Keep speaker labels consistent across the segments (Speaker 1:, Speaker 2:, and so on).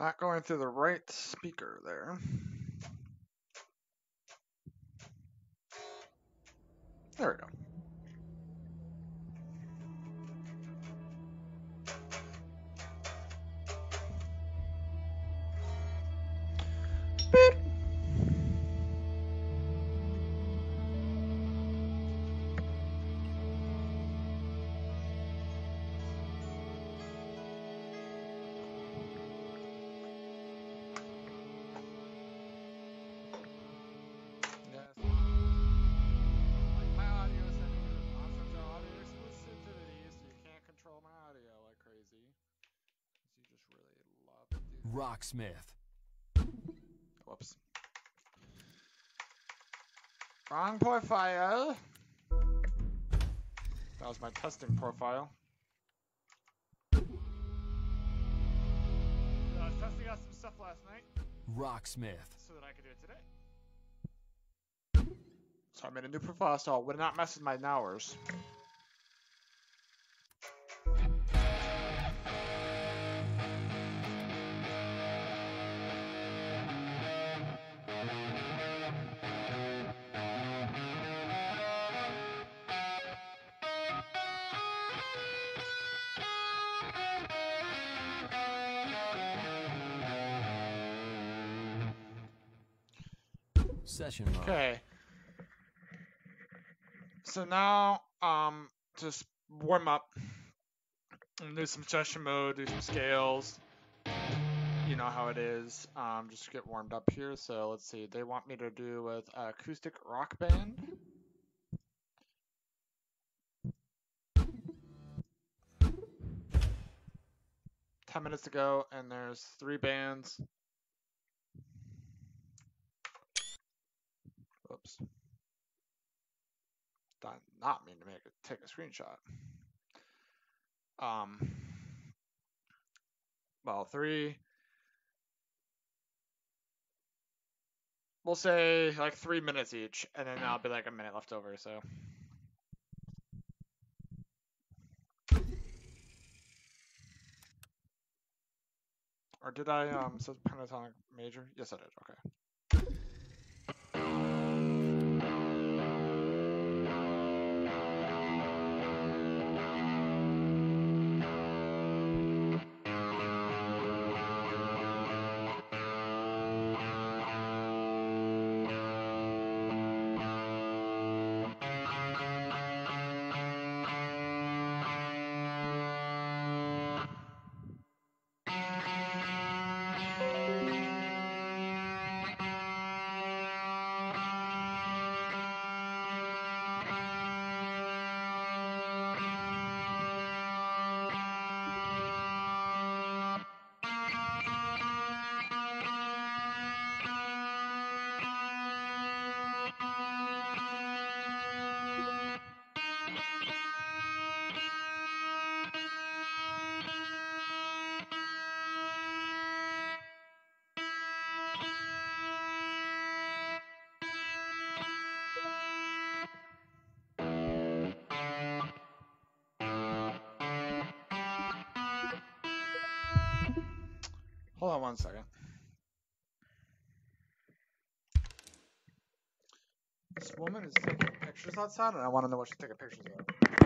Speaker 1: Not going through the right speaker there. There we go.
Speaker 2: Rocksmith.
Speaker 1: Whoops. Wrong profile. That was my testing profile. I was testing out some stuff last night
Speaker 2: Rocksmith.
Speaker 1: so that I could do it today. So I made a new profile so it would not mess with my hours.
Speaker 2: Session mode.
Speaker 1: Okay. So now, um, just warm up. Do some session mode, do some scales. You know how it is. Um, just get warmed up here. So let's see. They want me to do with acoustic rock band. Ten minutes to go, and there's three bands. Oops. Did not mean to make it take a screenshot. Um. Well, three. We'll say like three minutes each, and then I'll be like a minute left over. So. Or did I um set pentatonic major? Yes, I did. Okay. One second. This woman is taking pictures outside, and I want to know what she's taking pictures of.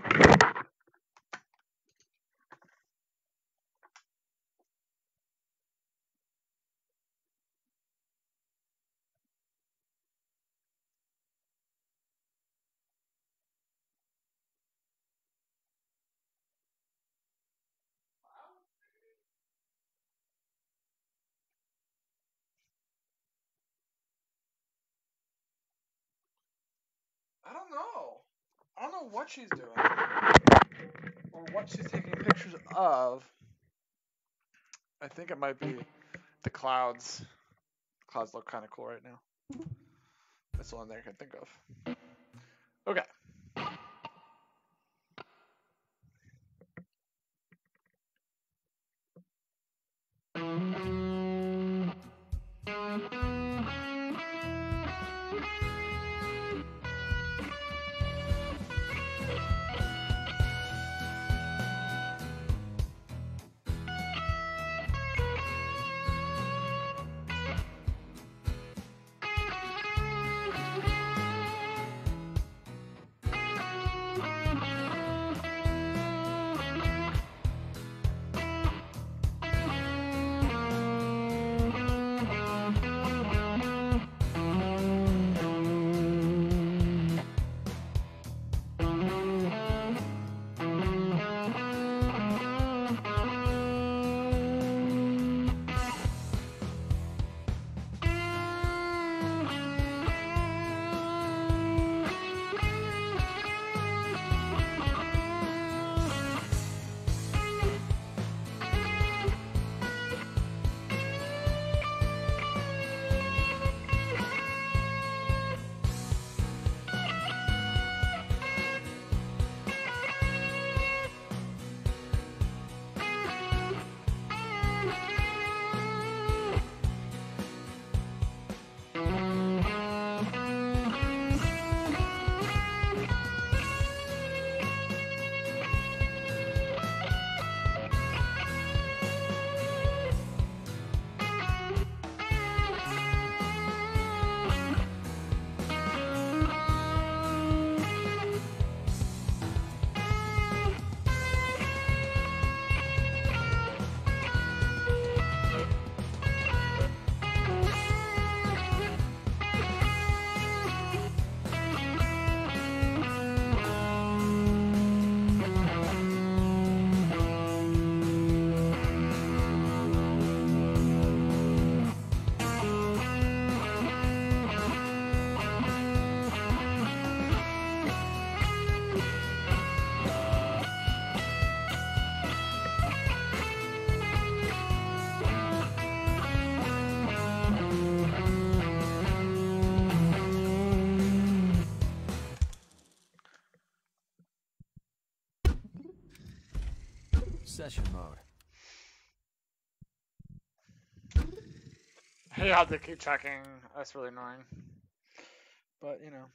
Speaker 1: I don't know. I don't know what she's doing or what she's taking pictures of. I think it might be the clouds. Clouds look kind of cool right now. That's the one thing I can think of. Okay.
Speaker 2: Session mode.
Speaker 1: Hey, I have to keep checking. That's really annoying. But, you know.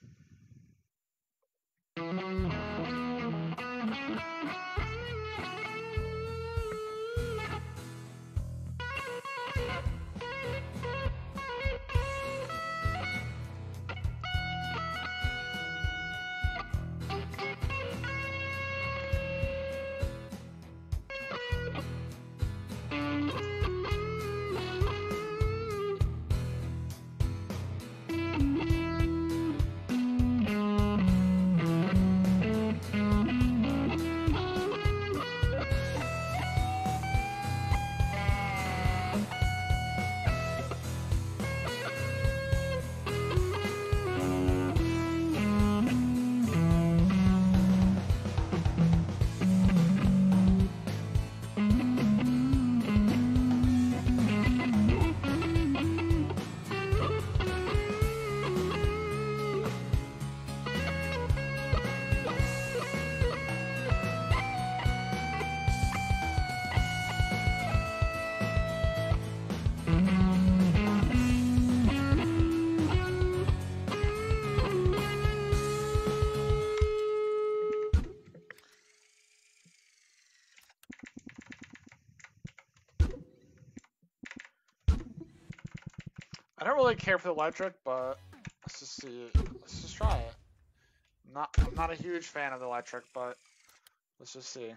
Speaker 1: Really care for the electric, but let's just see. Let's just try it. Not, I'm not a huge fan of the electric, but let's just see.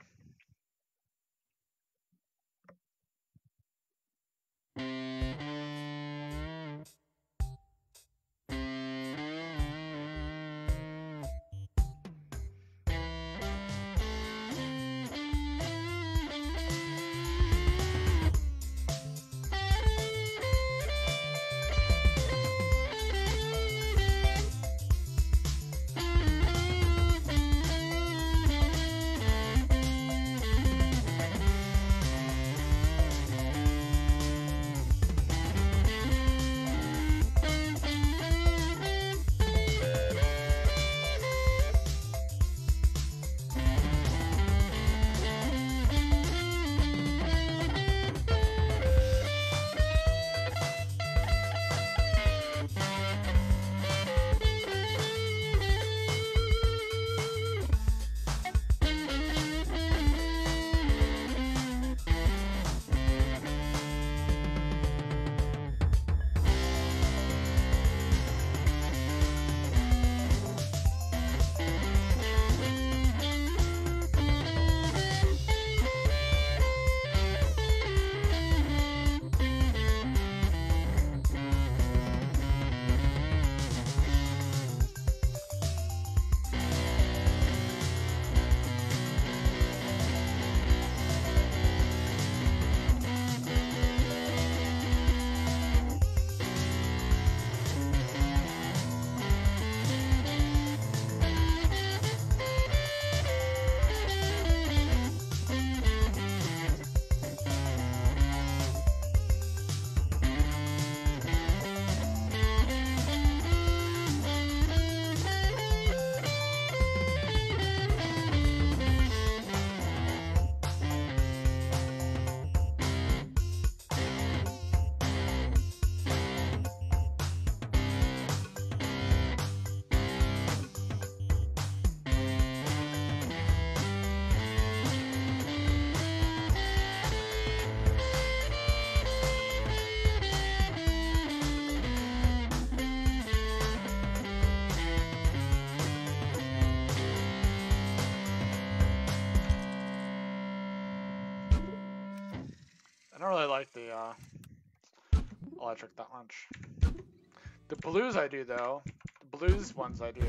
Speaker 1: Blues I do though. The blues ones I do.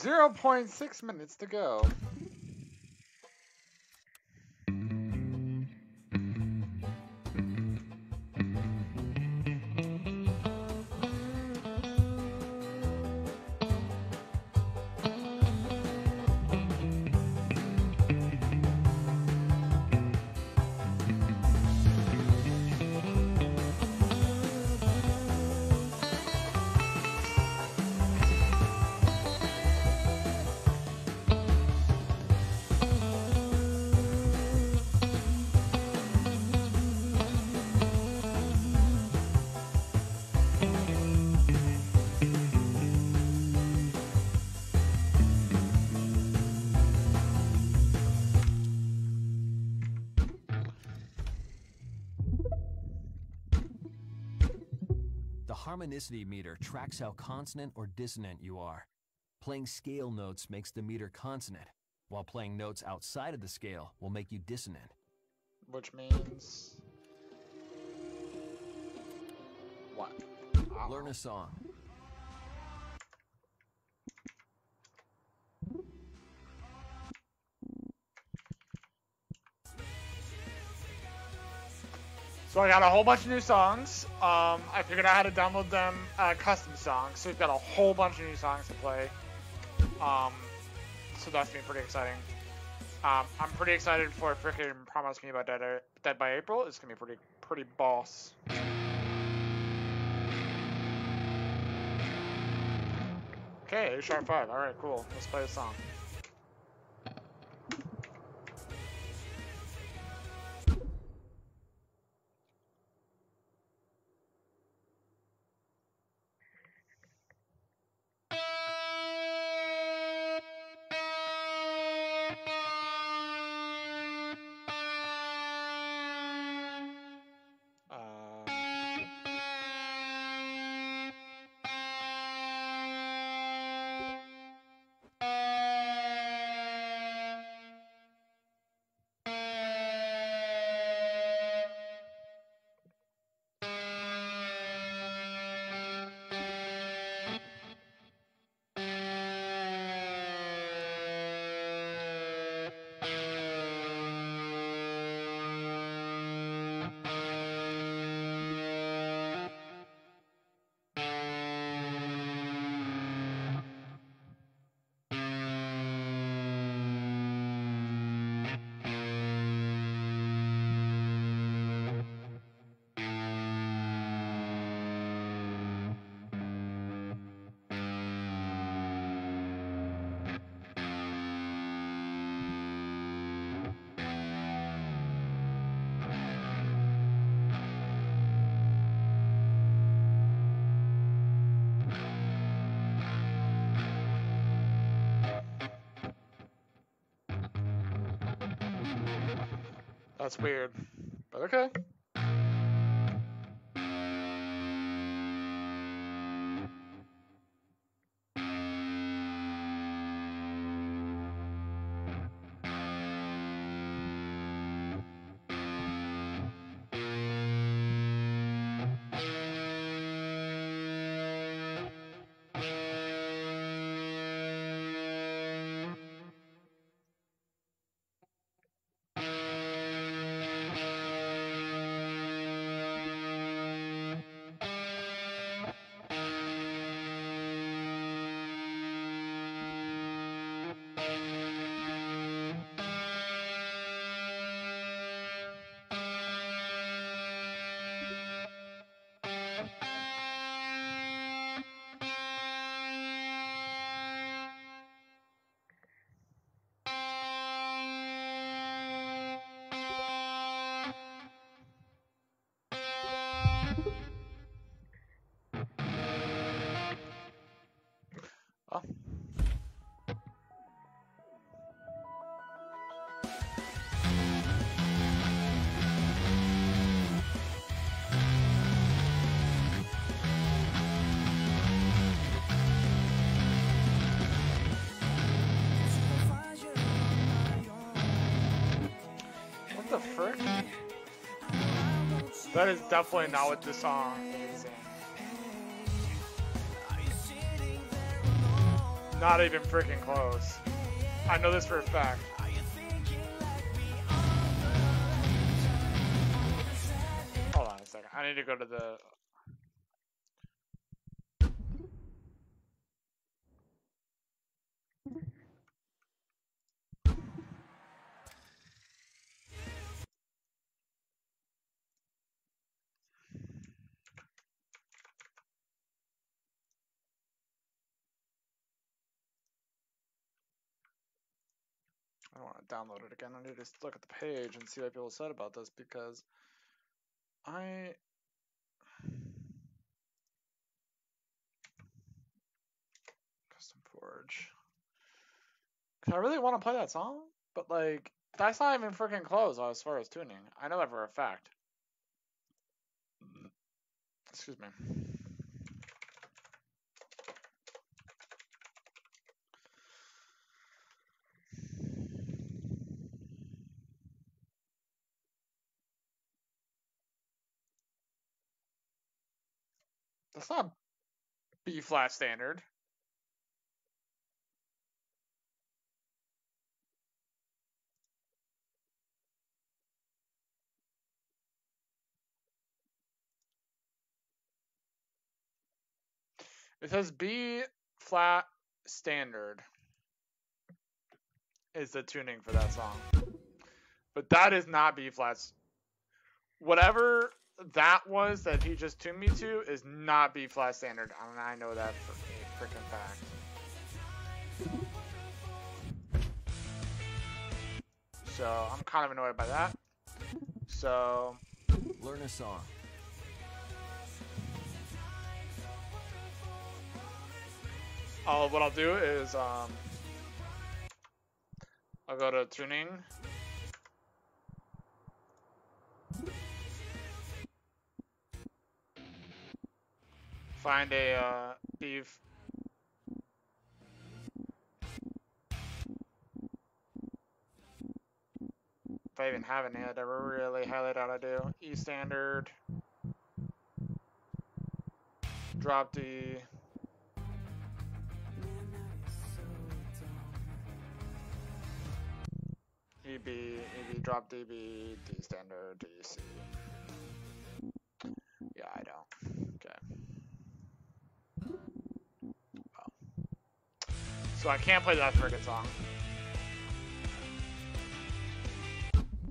Speaker 1: 0.6 minutes to go.
Speaker 2: Harmonicity meter tracks how consonant or dissonant you are. Playing scale notes makes the meter consonant, while playing notes outside of the scale will make you dissonant.
Speaker 1: Which means. What?
Speaker 2: Learn a song.
Speaker 1: So I got a whole bunch of new songs. Um, I figured out how to download them uh, custom songs. So we've got a whole bunch of new songs to play. Um, so that's been pretty exciting. Um, I'm pretty excited for freaking Promise Me About Dead, Dead by April. It's gonna be pretty pretty boss. Okay, sharp five. All right, cool. Let's play a song. That's weird. But okay. That is definitely not what this song is. Not even freaking close. I know this for a fact. I want to download it again. I need to just look at the page and see what people said about this because I. Custom Forge. I really want to play that song, but like, that's not even freaking close as far as tuning. I know that for a fact. Excuse me. That's not B flat standard. It says B flat standard is the tuning for that song. But that is not B flats. Whatever that was that he just tuned me to is not B flat standard, and I know that for a freaking fact. So I'm kind of annoyed by that. So
Speaker 2: Learn a song.
Speaker 1: I'll, what I'll do is um, I'll go to tuning. Find a uh, beef. If I even have any, I never really highlight how to do. E standard. Drop D. EB, EB, drop DB, D standard, DC. Yeah, I don't. Okay. So I can't play that friggin' song.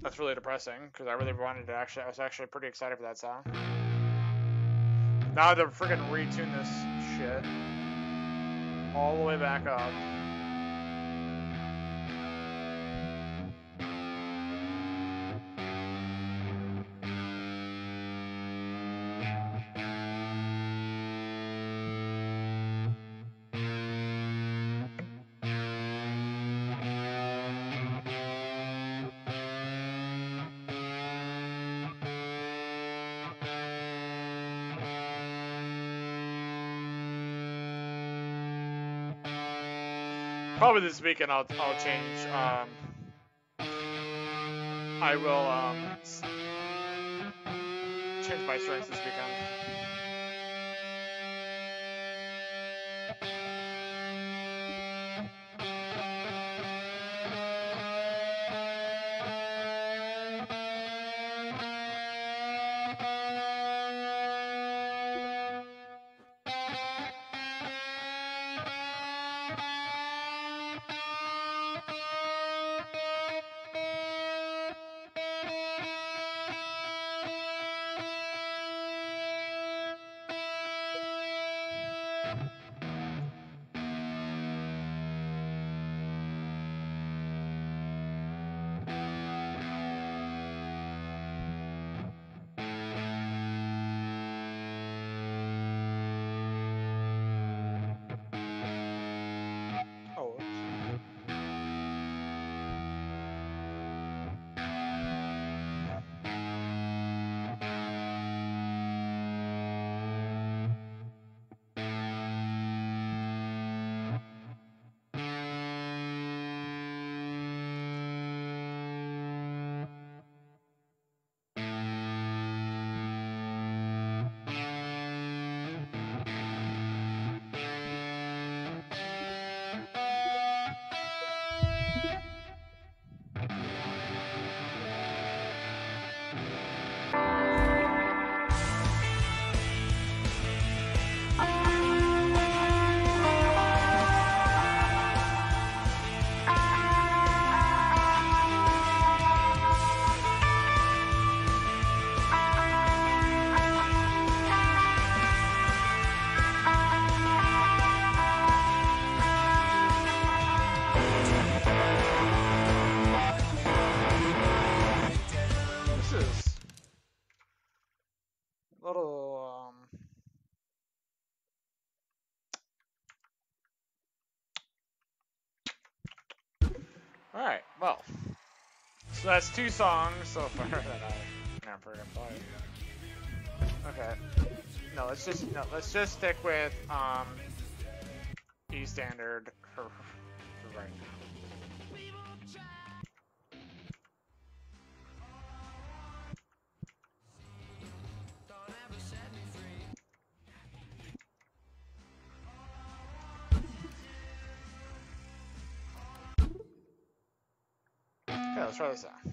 Speaker 1: That's really depressing because I really wanted to actually. I was actually pretty excited for that song. Now they're friggin' retune this shit all the way back up. Probably this weekend I'll I'll change. Um, I will um, change my strengths this weekend. So that's two songs so far that I never gonna play. Okay. No, let's just no, let's just stick with um E standard Okay,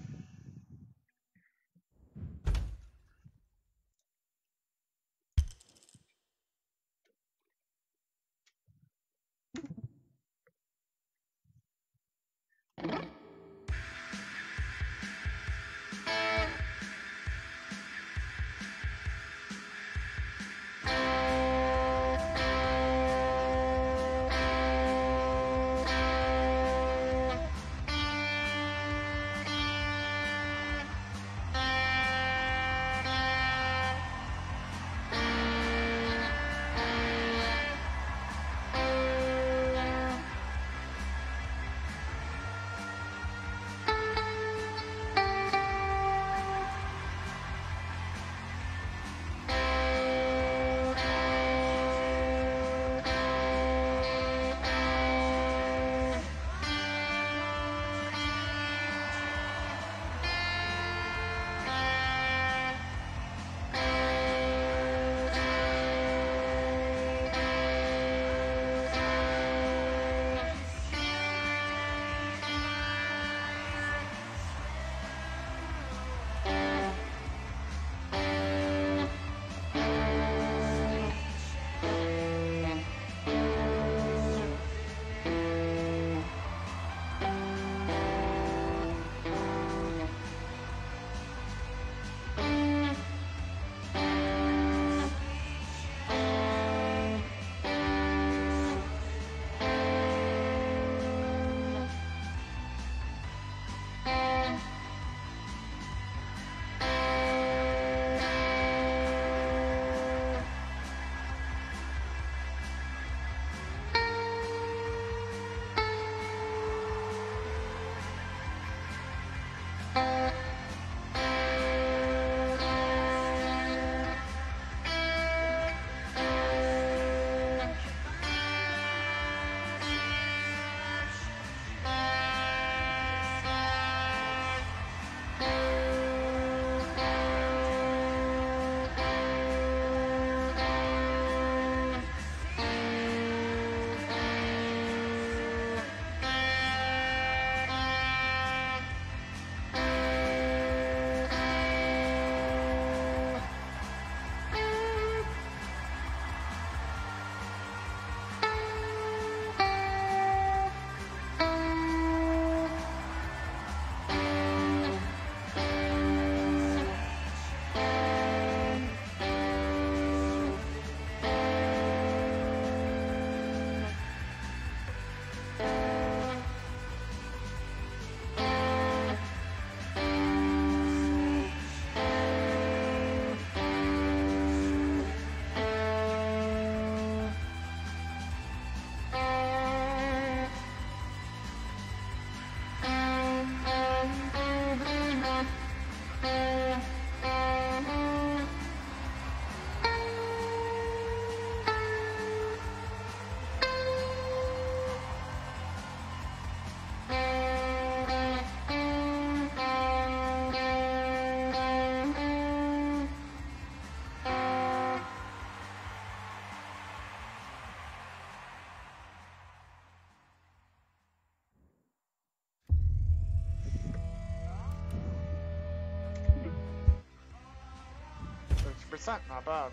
Speaker 1: percent not bad.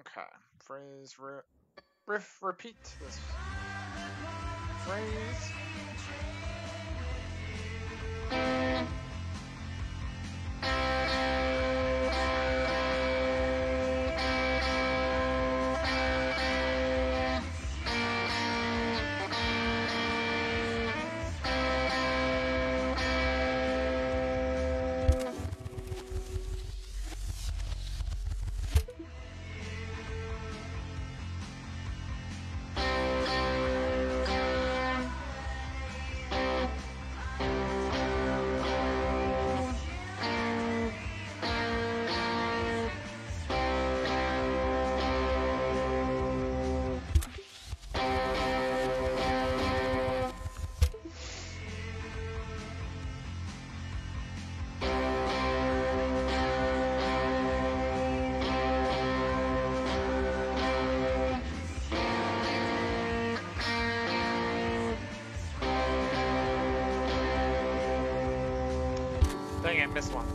Speaker 1: Okay, phrase re riff repeat this phrase. Missed one.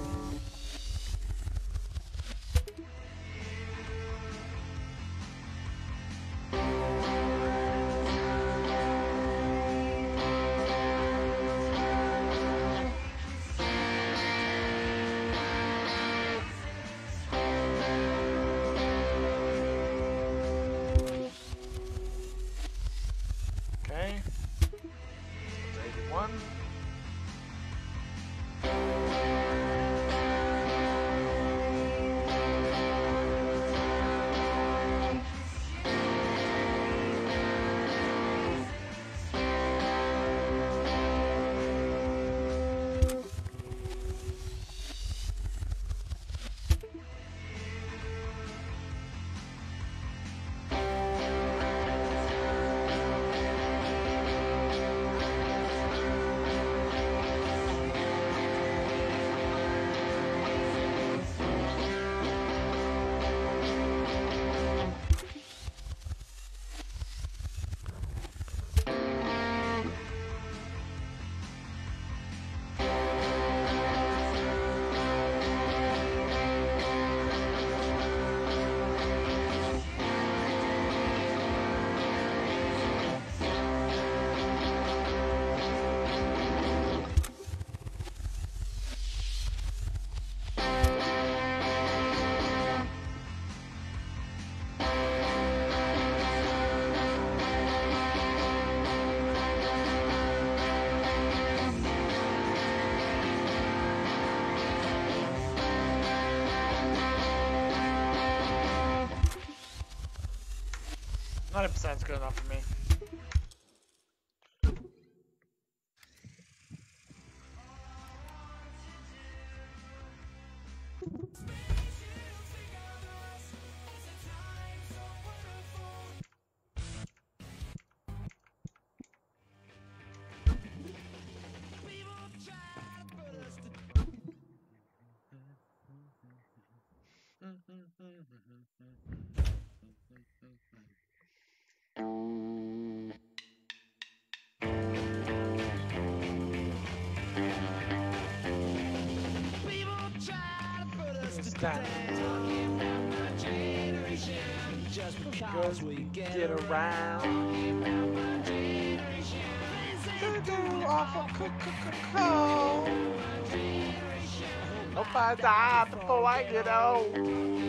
Speaker 1: 100% good enough.
Speaker 3: Because we get
Speaker 1: around. Hope I die before I get old.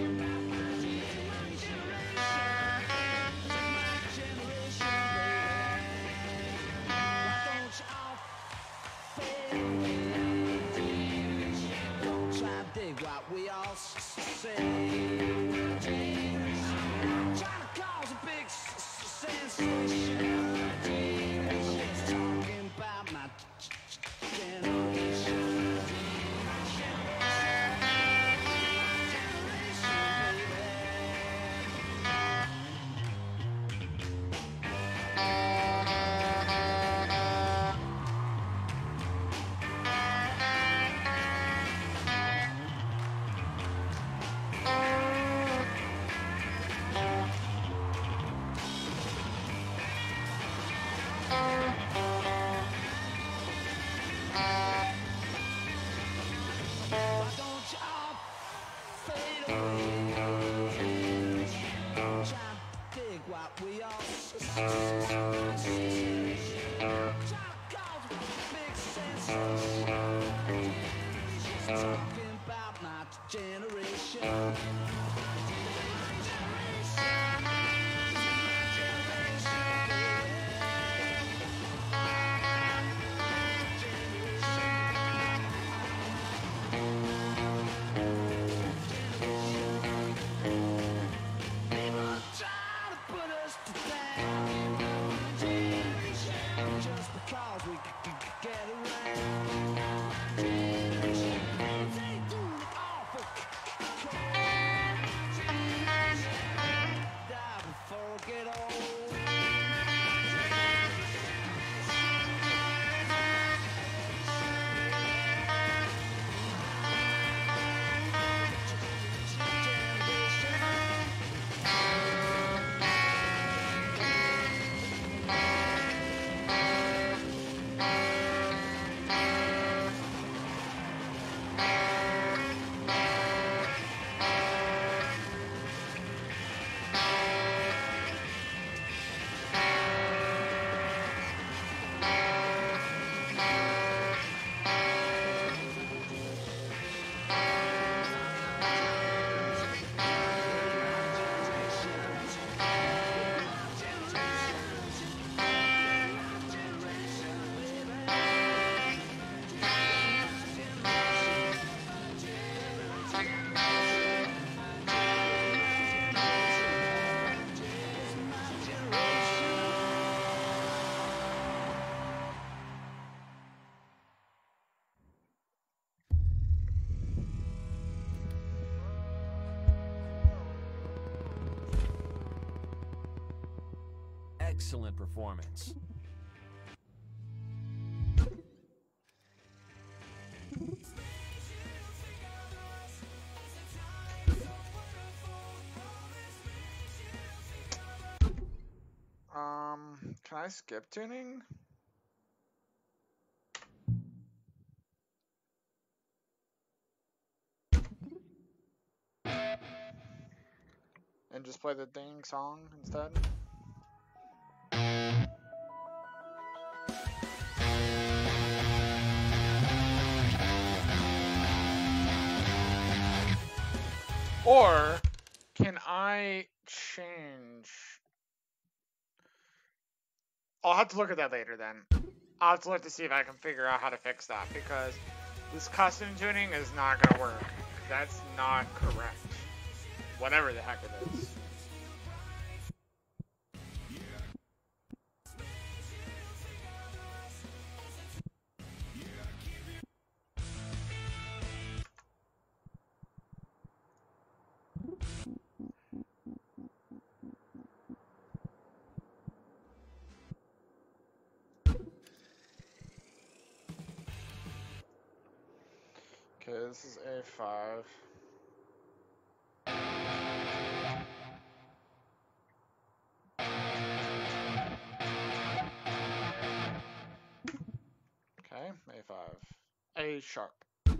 Speaker 3: What we all say. Sensation.
Speaker 2: Excellent performance.
Speaker 1: Um, can I skip tuning? And just play the ding song instead? Have to look at that later then. I'll have to look to see if I can figure out how to fix that because this custom tuning is not gonna work. That's not correct. Whatever the heck it is. This A5. Okay, A5. A sharp. 5.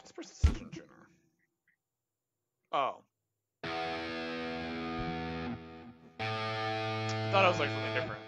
Speaker 1: Just precision tuner. Oh. Thought it was like something different.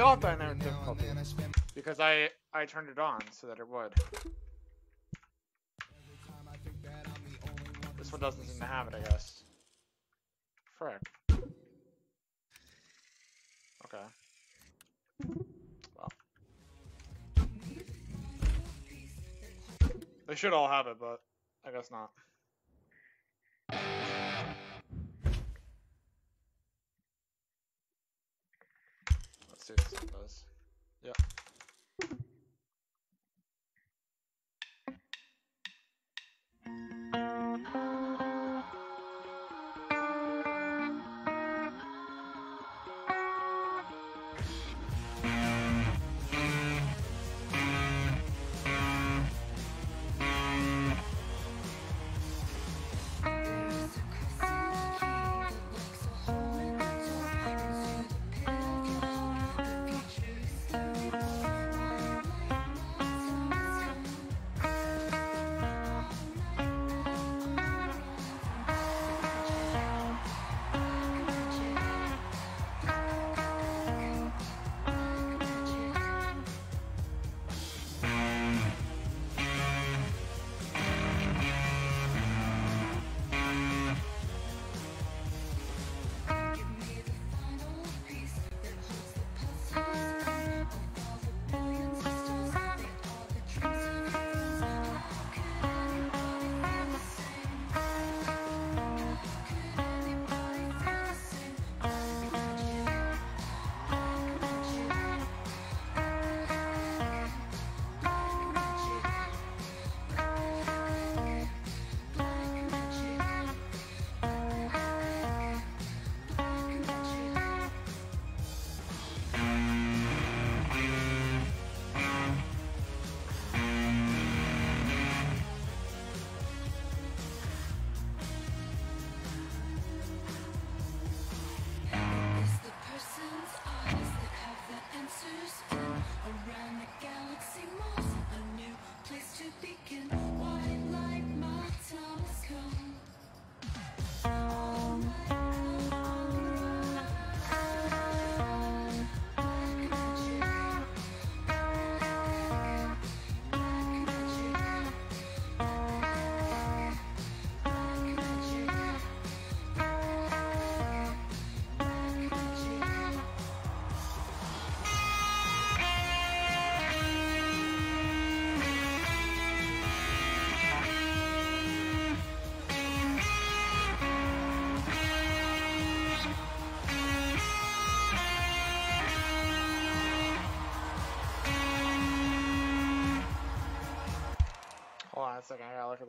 Speaker 1: All have dynamic difficulty because I I turned it on so that it would. This one doesn't seem to have it, I guess. Frick. Okay. Well. They should all have it, but I guess not.
Speaker 4: six of us. Yeah. Uh,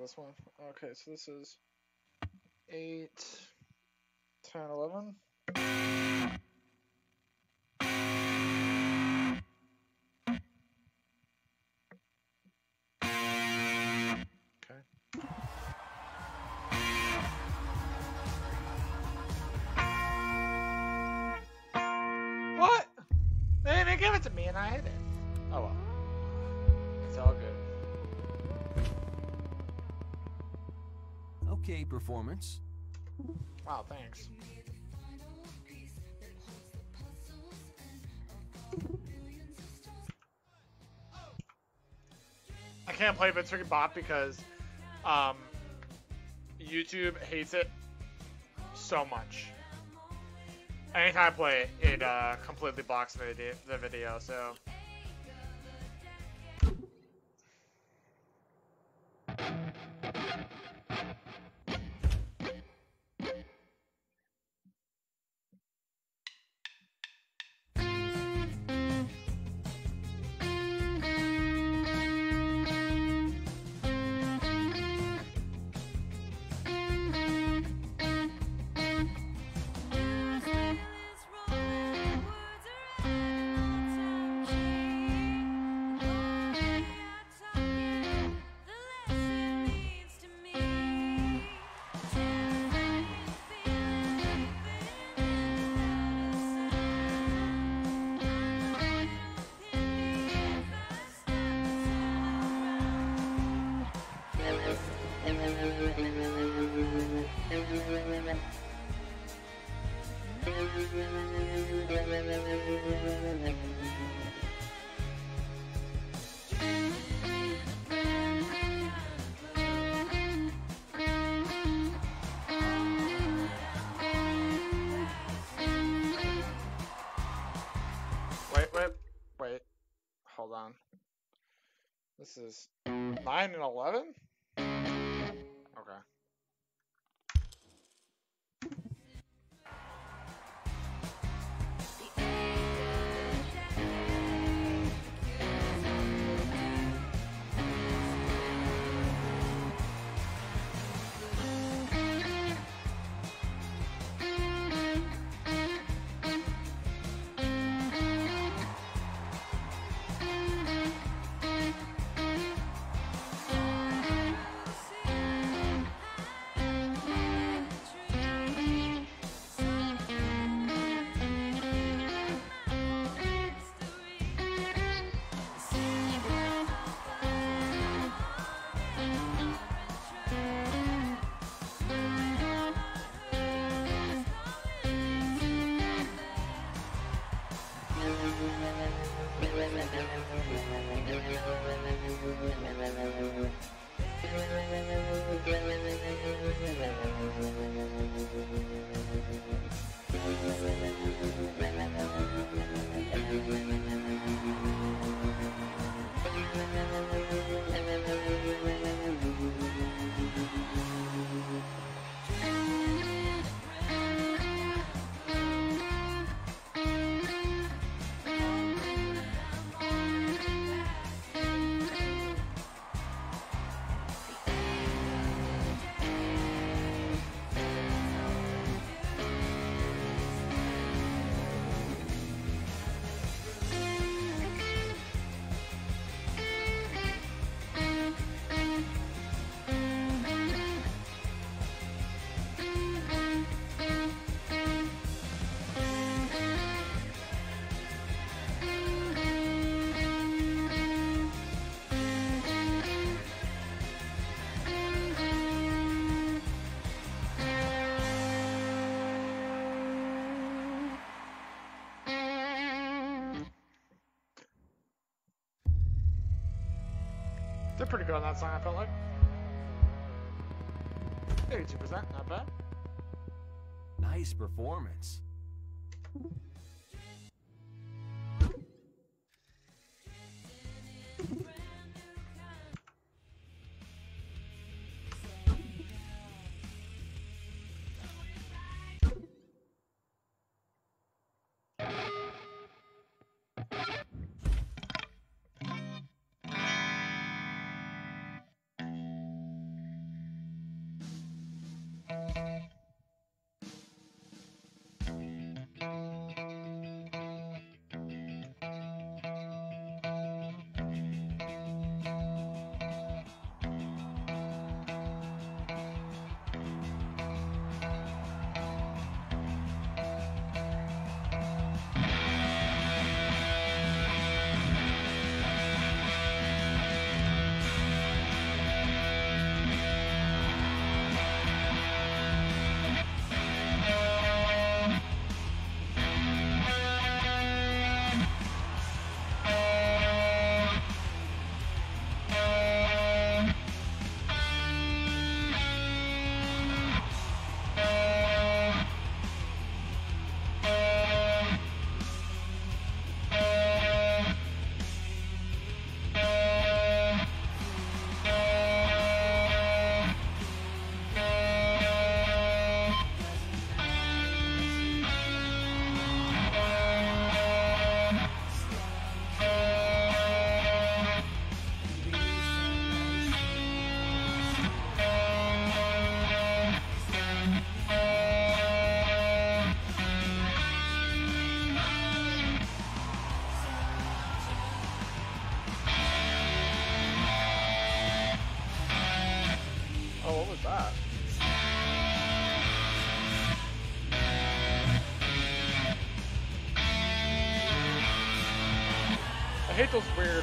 Speaker 4: this one. Okay, so this is 8,
Speaker 2: performance.
Speaker 4: Wow, thanks. I can't play Bitstream Bot because um, YouTube hates it so much. Anytime I play it, it uh, completely blocks the video, the video, so... This is 9 and 11? Pretty good on that song, I felt like. 82%, not bad.
Speaker 2: Nice performance.
Speaker 1: I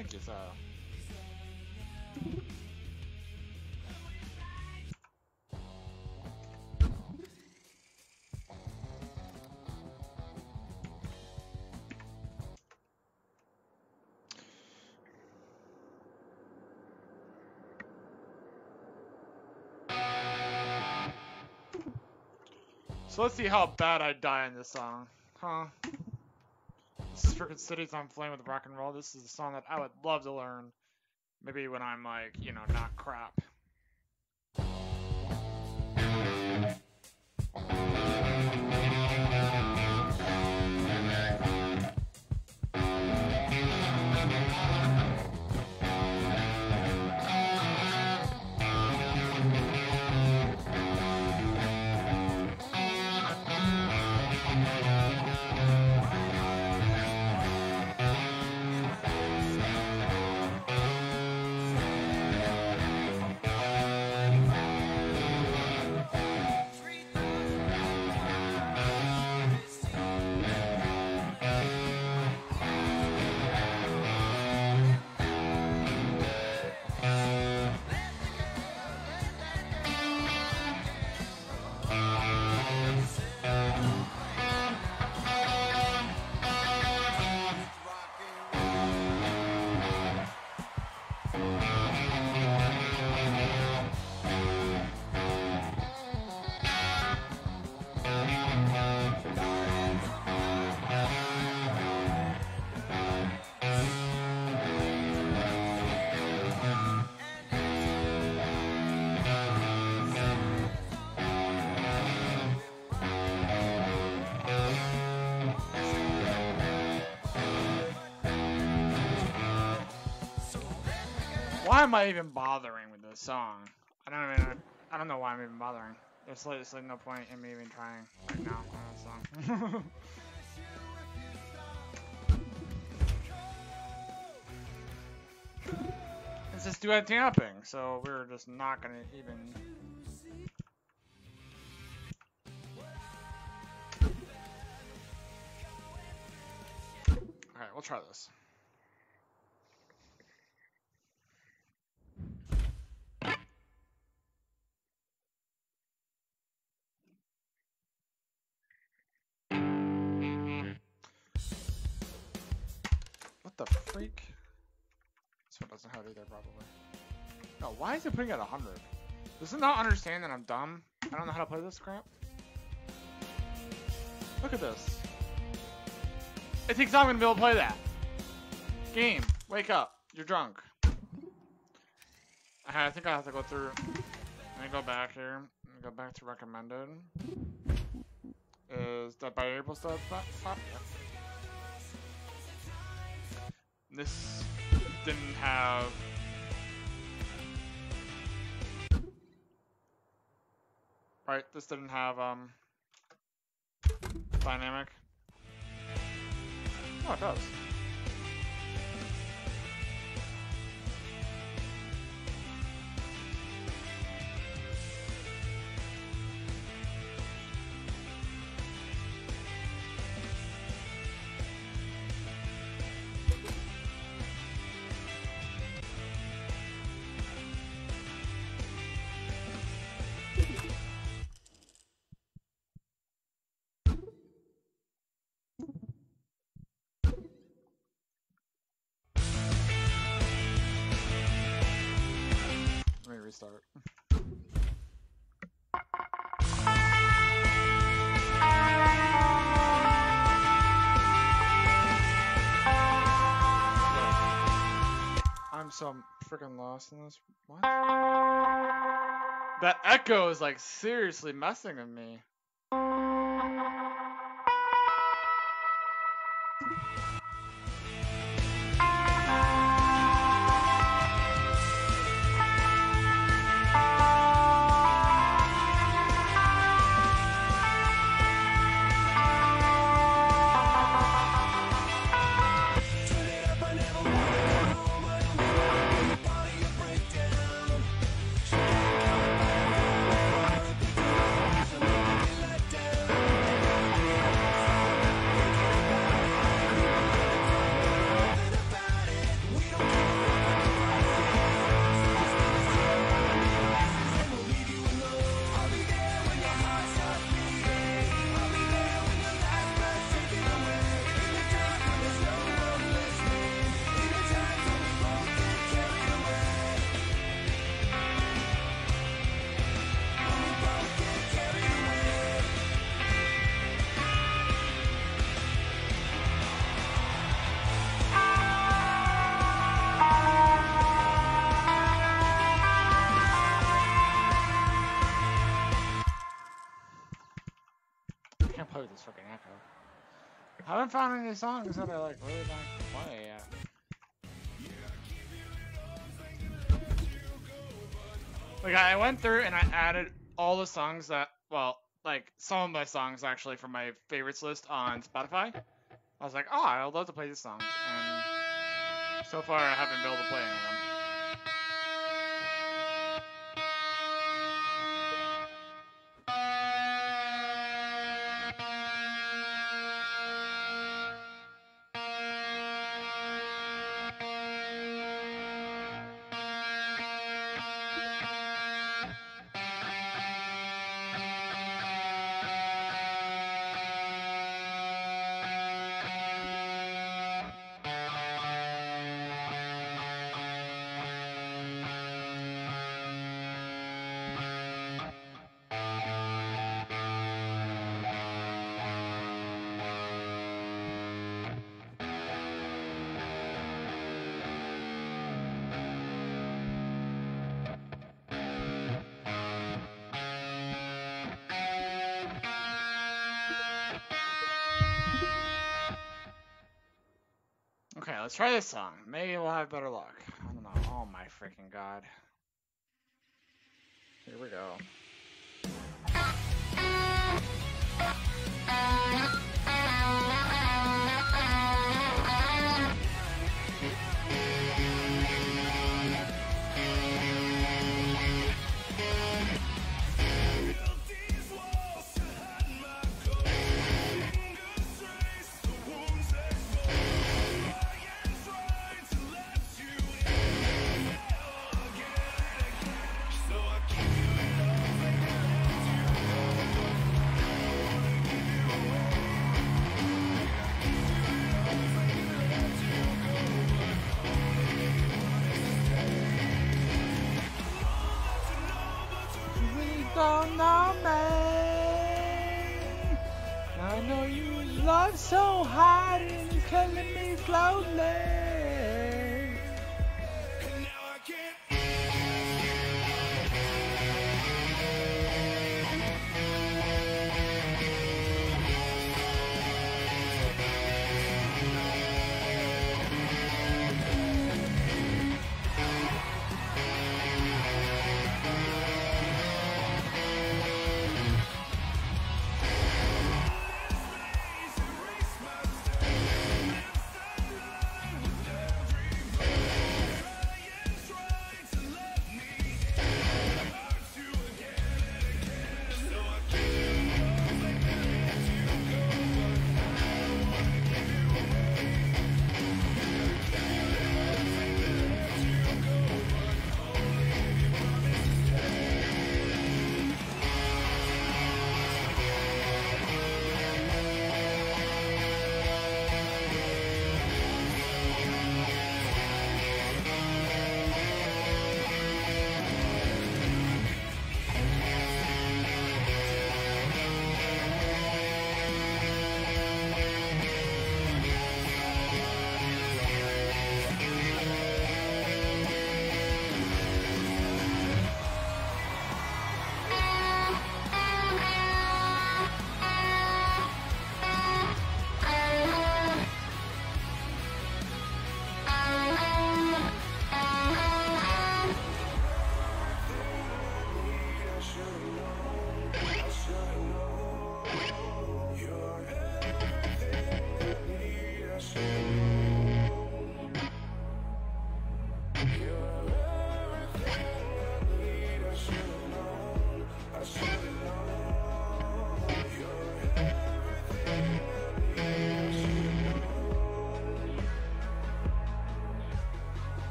Speaker 1: Thank you, uh, sir. So let's see how bad I die in this song. Huh? Freaking Cities on Flame with rock and roll. This is a song that I would love to learn. Maybe when I'm like, you know, not crap. Why am I even bothering with this song? I don't even. I don't know why I'm even bothering. There's like no point in me even trying right now on that song. it's just duet tapping, so we're just not gonna even. Alright, we'll try this. Freak? This one doesn't have either, probably. No, why is it putting it at 100? Does it not understand that I'm dumb? I don't know how to play this crap? Look at this. I'm gonna be able to play that. Game, wake up. You're drunk. I think I have to go through. Let me go back here. Let me go back to recommended. Is that by April stuff? Stop? Yep. This didn't have. Right, this didn't have um dynamic. Oh, it does. Restart. I'm so freaking lost in this. What? That echo is like seriously messing with me. Haven't found any songs that I like really like to play yet. Like I went through and I added all the songs that, well, like some of my songs actually from my favorites list on Spotify. I was like, oh, I would love to play this song, and so far I haven't been able to play any of them. Try this song. Maybe we'll have better luck. I don't know. Oh my freaking god. Here we go.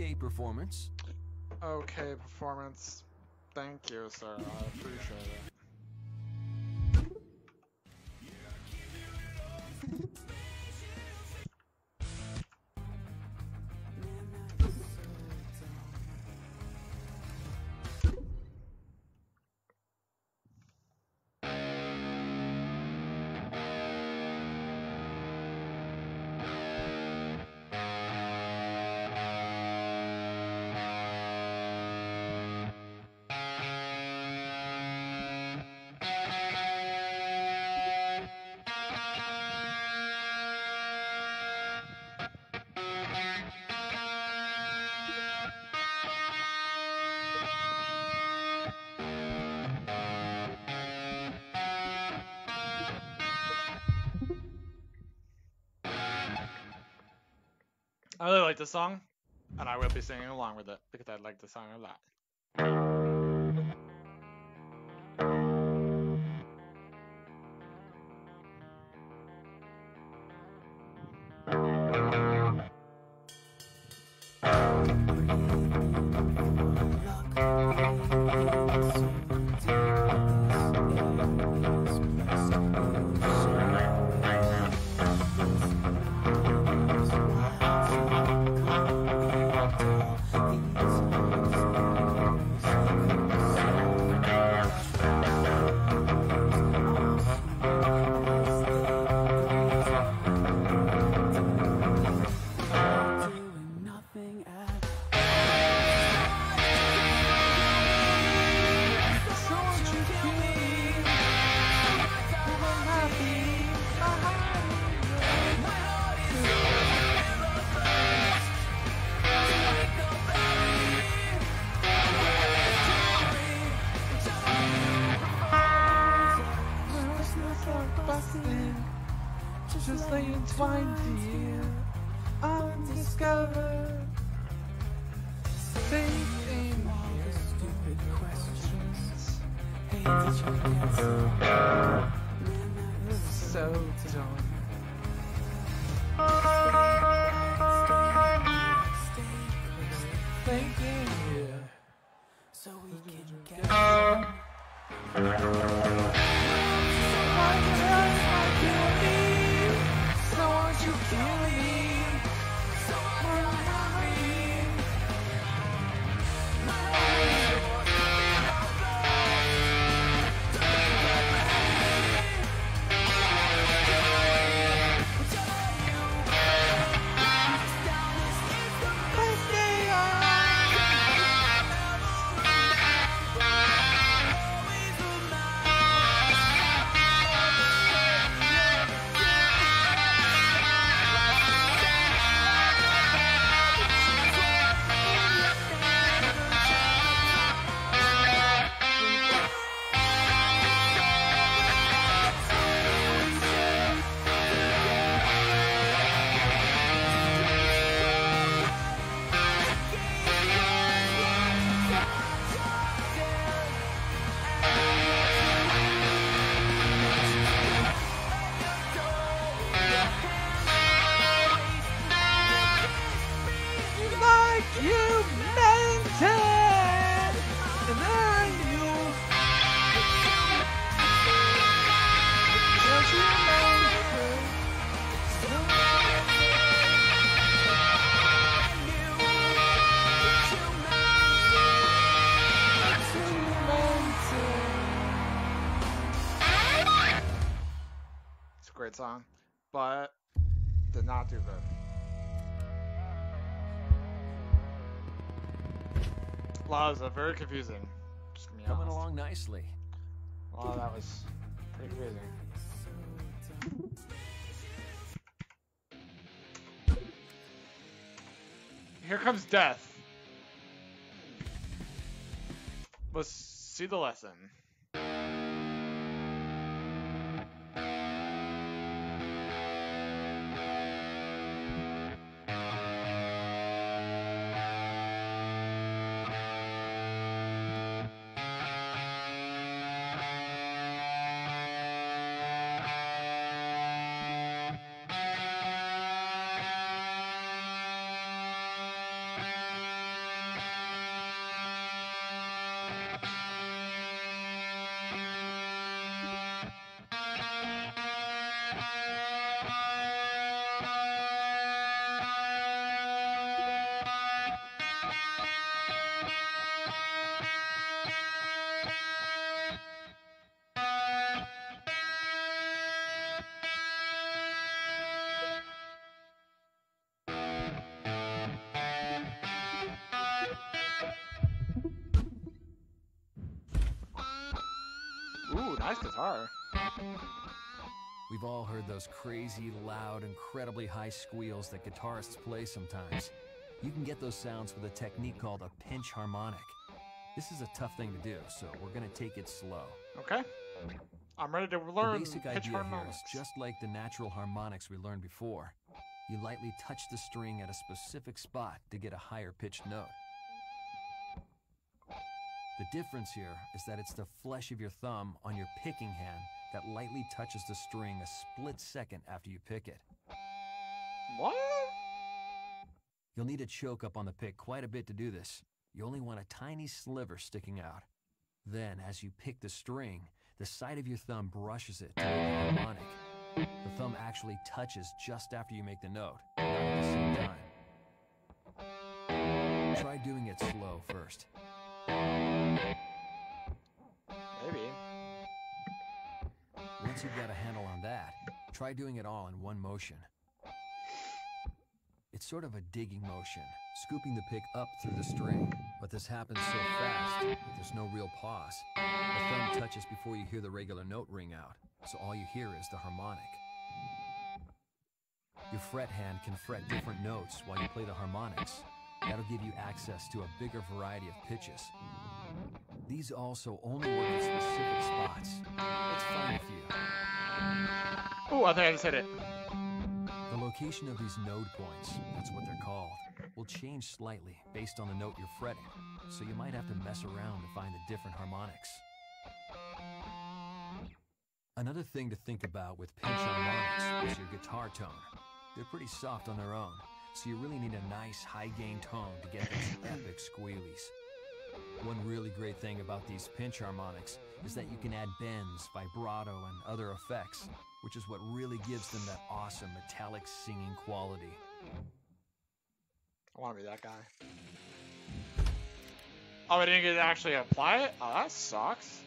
Speaker 2: Okay, performance.
Speaker 1: Okay, performance. Thank you, sir. I appreciate it. This song, and I will be singing along with it because I like the song a lot. Very confusing. Just gonna be
Speaker 2: Coming along nicely.
Speaker 1: Of that was pretty confusing. Here comes death. Let's see the lesson. Guitar.
Speaker 2: We've all heard those crazy, loud, incredibly high squeals that guitarists play sometimes. You can get those sounds with a technique called a pinch harmonic. This is a tough thing to do, so we're gonna take it slow.
Speaker 1: Okay. I'm ready to learn The
Speaker 2: basic
Speaker 1: pitch
Speaker 2: idea here
Speaker 1: harmonics.
Speaker 2: is just like the natural harmonics we learned before. you lightly touch the string at a specific spot to get a higher pitched note. The difference here is that it's the flesh of your thumb on your picking hand that lightly touches the string a split second after you pick it.
Speaker 1: What?
Speaker 2: You'll need to choke up on the pick quite a bit to do this. You only want a tiny sliver sticking out. Then, as you pick the string, the side of your thumb brushes it to a harmonic. The thumb actually touches just after you make the note, not at the same time. Try doing it slow first. Once you've got a handle on that, try doing it all in one motion. It's sort of a digging motion, scooping the pick up through the string, but this happens so fast that there's no real pause. The thumb touches before you hear the regular note ring out, so all you hear is the harmonic. Your fret hand can fret different notes while you play the harmonics. That'll give you access to a bigger variety of pitches. These also only work in specific spots. Let's find a few.
Speaker 1: Oh, I think I just hit it.
Speaker 2: The location of these node points, that's what they're called, will change slightly based on the note you're fretting, so you might have to mess around to find the different harmonics. Another thing to think about with pinch harmonics is your guitar tone. They're pretty soft on their own, so you really need a nice high gain tone to get those epic squealies. One really great thing about these pinch harmonics is that you can add bends, vibrato, and other effects, which is what really gives them that awesome metallic singing quality.
Speaker 1: I want to be that guy. Oh, I didn't get to actually apply it? Oh, that sucks.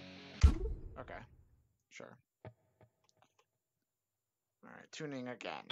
Speaker 1: Okay. Sure. Alright, tuning again.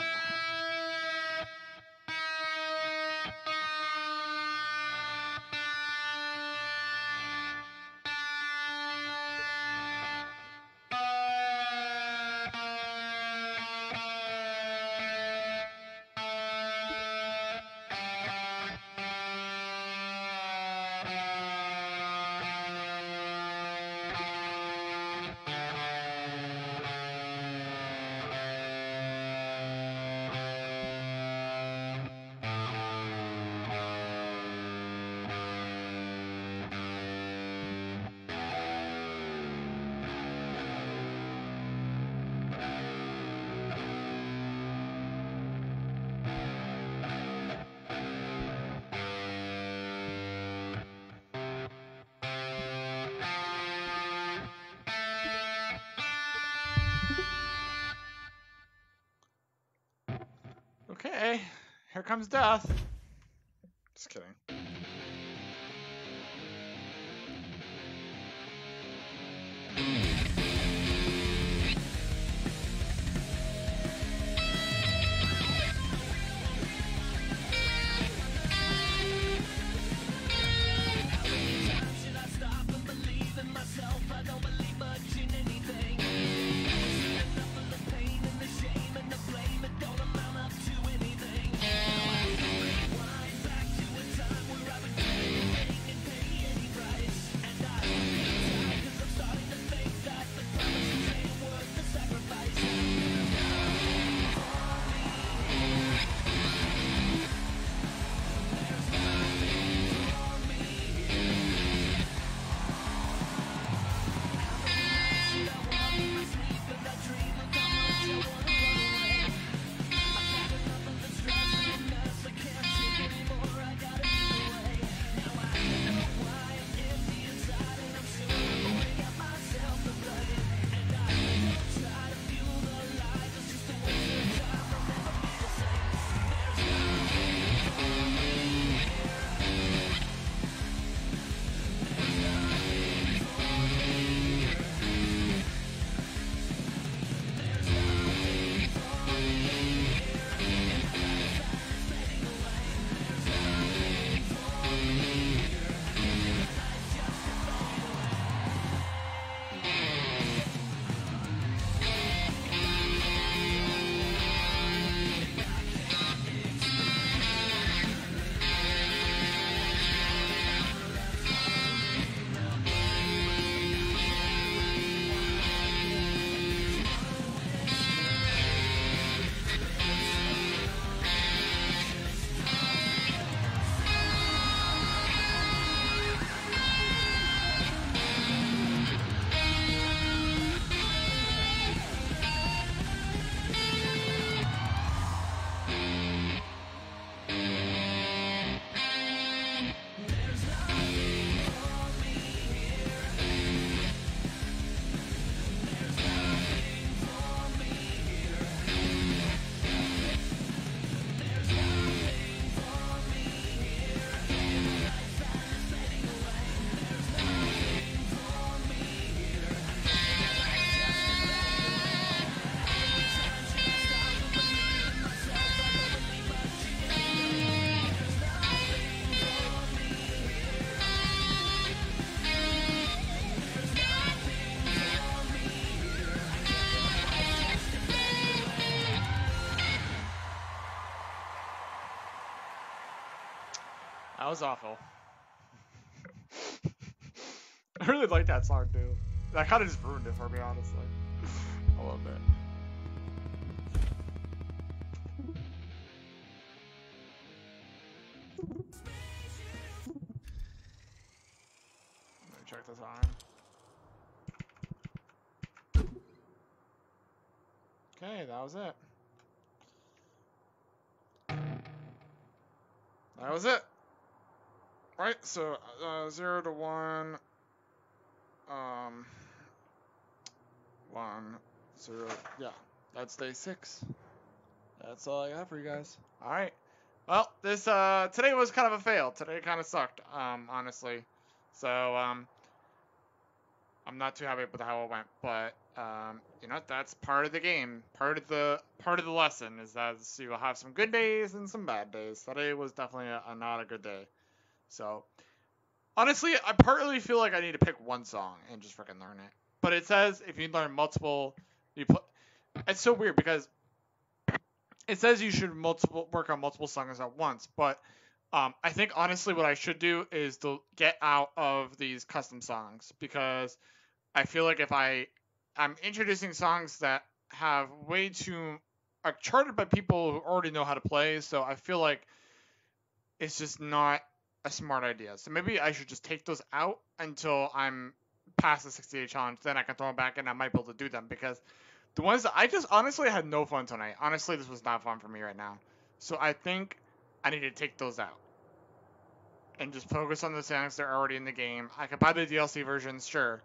Speaker 1: Comes death. Like that song too. That kind of just ruined it for me, honestly. I love it. Let me check the time. Okay, that was it. That was it. Right, so uh, zero to one, um, one, zero, yeah, that's day six. That's all I got for you guys. All right. Well, this uh today was kind of a fail. Today kind of sucked, um, honestly. So um, I'm not too happy with how it went, but um, you know that's part of the game. Part of the part of the lesson is that you'll have some good days and some bad days. Today was definitely a, a not a good day. So honestly, I partly feel like I need to pick one song and just freaking learn it. But it says if you learn multiple, you put. It's so weird because it says you should multiple work on multiple songs at once, but um, I think honestly what I should do is to get out of these custom songs because I feel like if I I'm introducing songs that have way too are charted by people who already know how to play, so I feel like it's just not a smart idea. So maybe I should just take those out until I'm past the 60 day challenge. Then I can throw them back and I might be able to do them because the ones I just honestly had no fun tonight. Honestly, this was not fun for me right now. So I think I need to take those out and just focus on the songs that are already in the game. I could buy the DLC versions, sure,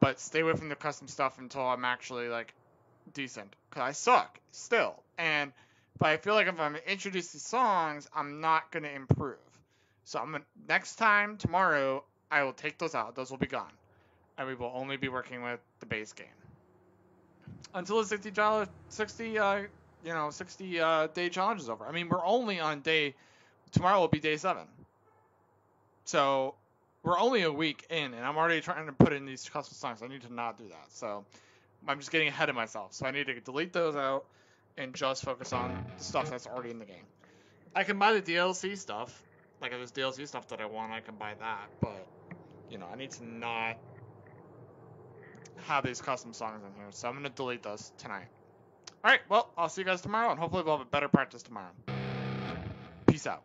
Speaker 1: but stay away from the custom stuff until I'm actually like decent. Cause I suck still, and but I feel like if I'm introduced to songs, I'm not gonna improve. So I'm gonna next time tomorrow I will take those out. Those will be gone, and we will only be working with the base game until the 60 dollar 60 uh you know 60 uh day challenge is over. I mean we're only on day tomorrow will be day seven. So we're only a week in, and I'm already trying to put in these custom songs. I need to not do that. So I'm just getting ahead of myself. So I need to delete those out and just focus on the stuff that's already in the game. I can buy the DLC stuff, like if there's DLC stuff that I want, I can buy that. But you know, I need to not have these custom songs in here. So I'm gonna delete those tonight. All right. Well, I'll see you guys tomorrow, and hopefully we'll have a better practice tomorrow. Peace out.